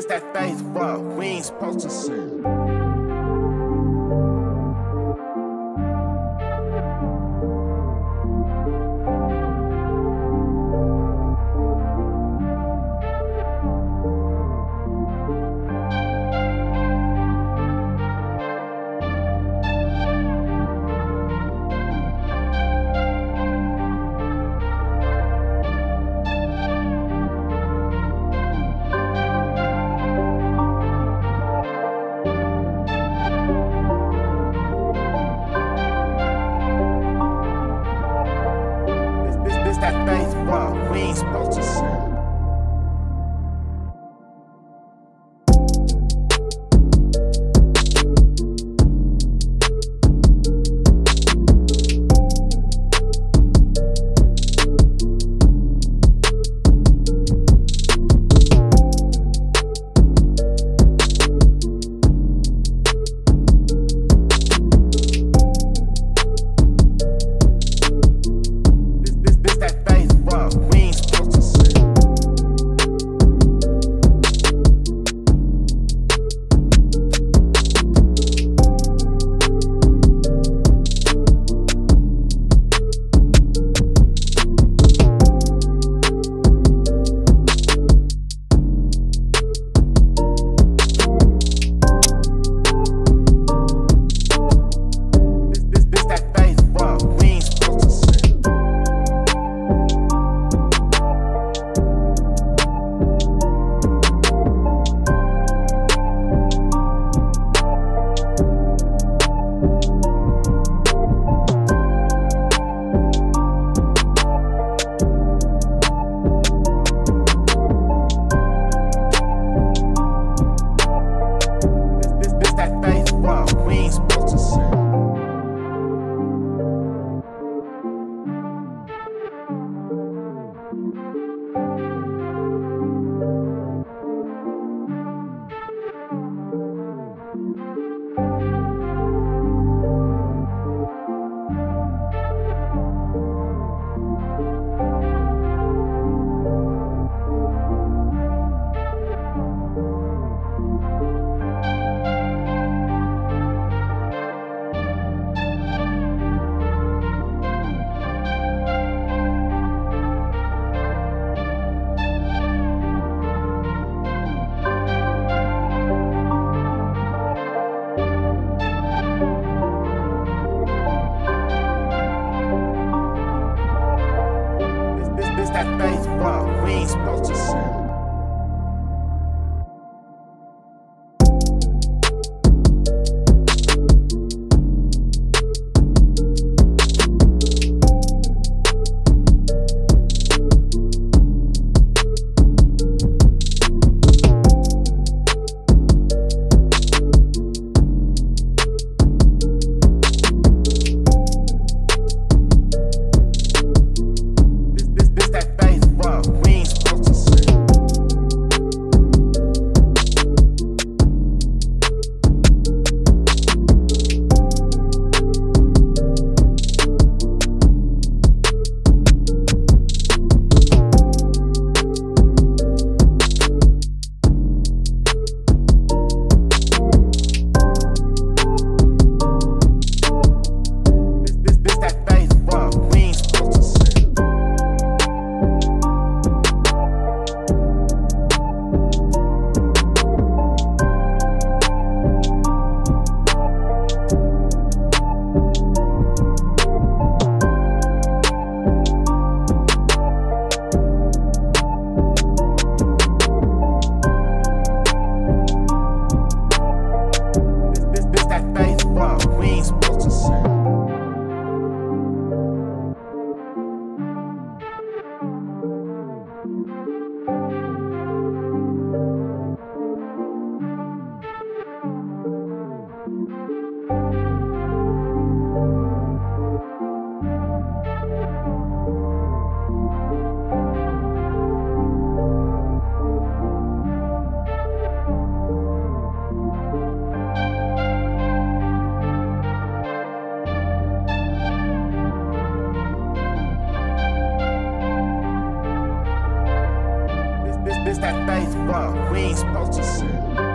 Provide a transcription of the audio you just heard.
Since that face, bro, we ain't supposed to see. we ain't supposed to see. that face, but we ain't supposed to send. Bitch, that face, bro. We ain't supposed to sit.